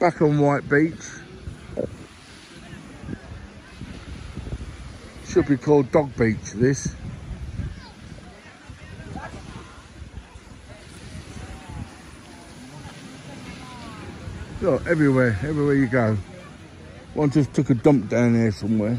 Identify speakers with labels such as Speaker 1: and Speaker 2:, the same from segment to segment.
Speaker 1: Back on White Beach. Should be called Dog Beach, this. Look, everywhere, everywhere you go. One just took a dump down there somewhere.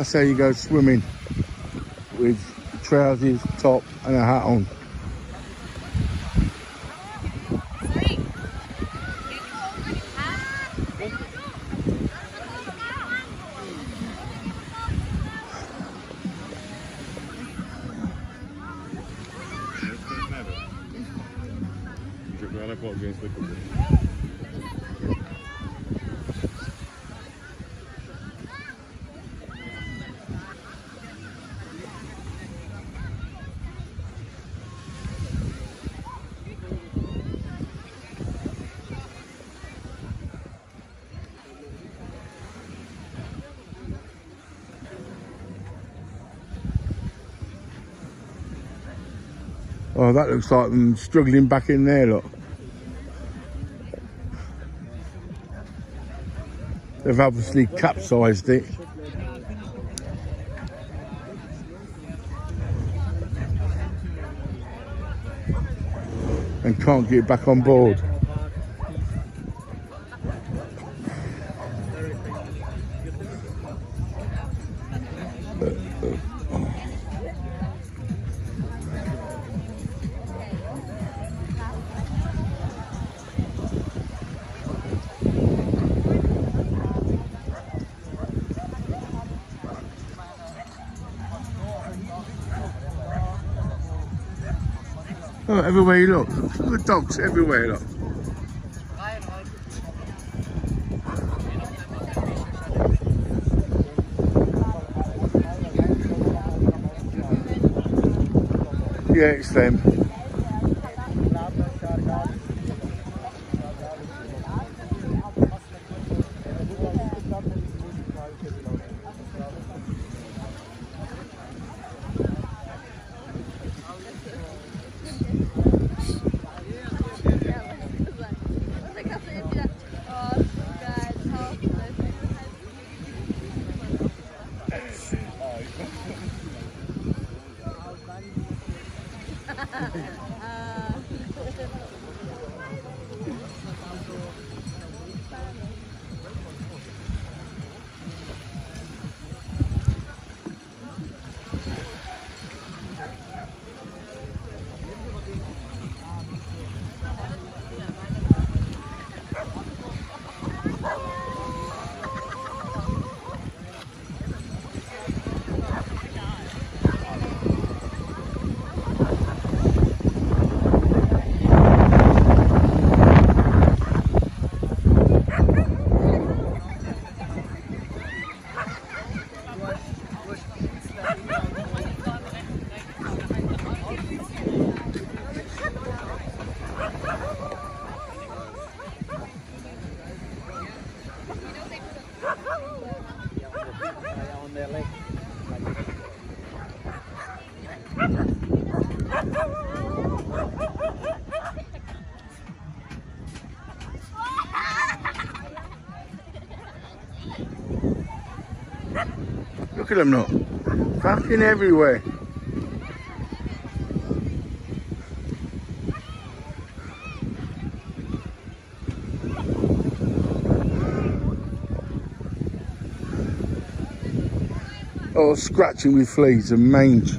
Speaker 1: That's how you go swimming with trousers, top and a hat on. Oh, that looks like them struggling back in there, look. They've obviously capsized it. And can't get back on board. Everywhere you look. Look at dogs everywhere, look. Yeah, it's them. ああ、そういうことで。Look at them now. Fucking everywhere. or scratching with fleas and mange.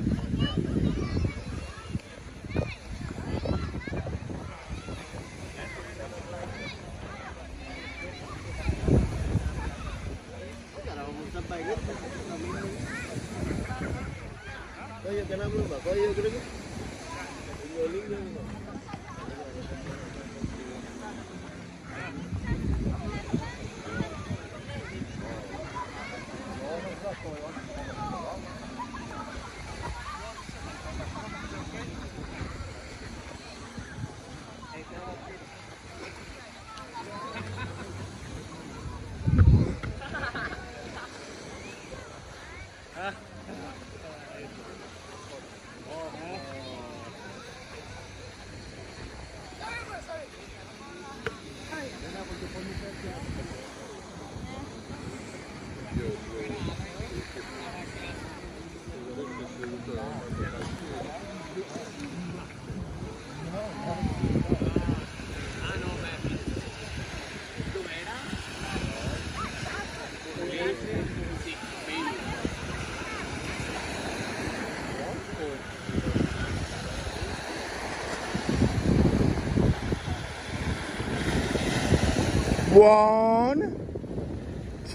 Speaker 1: One,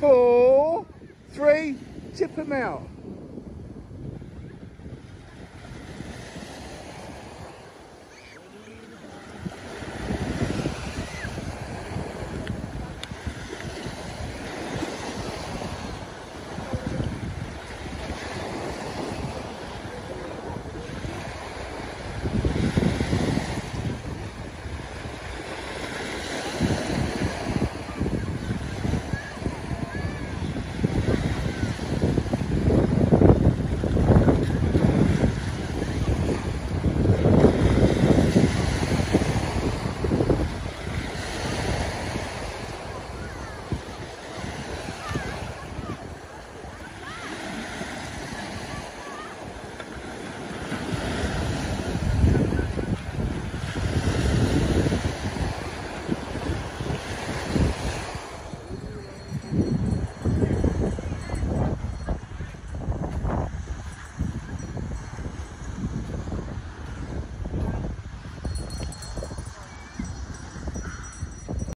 Speaker 1: two, three. Tip them out.